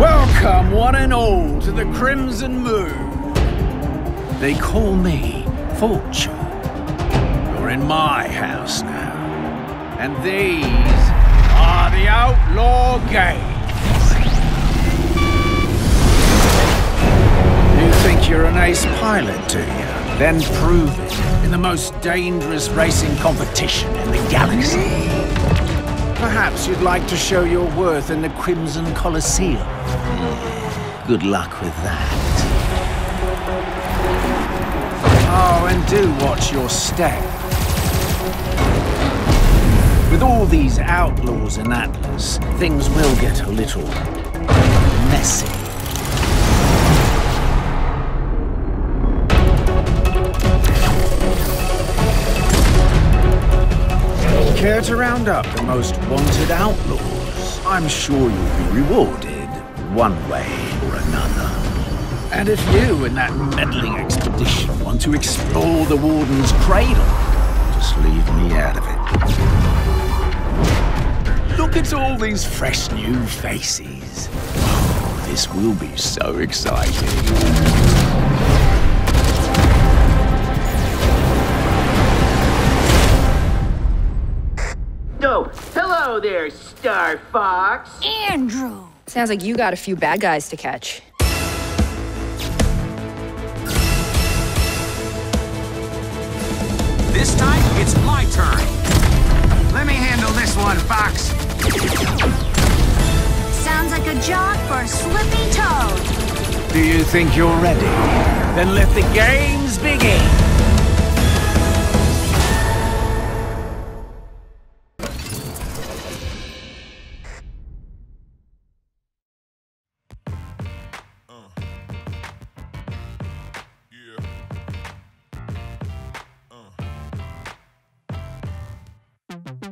Welcome, one and all, to the Crimson Moon. They call me Fortune. You're in my house now. And these are the Outlaw Games. You think you're an ace pilot, do you? Then prove it in the most dangerous racing competition in the galaxy. Perhaps you'd like to show your worth in the Crimson Coliseum. Good luck with that. Oh, and do watch your step. With all these outlaws in Atlas, things will get a little messy. Care to round up the most wanted outlaws? I'm sure you'll be rewarded one way or another. And if you and that meddling expedition want to explore the Warden's cradle, just leave me out of it. Look at all these fresh new faces. Oh, this will be so exciting. Hello there, Star Fox. Andrew. Sounds like you got a few bad guys to catch. This time, it's my turn. Let me handle this one, Fox. Sounds like a job for a Slippy Toad. Do you think you're ready? Then let the games begin. Uh.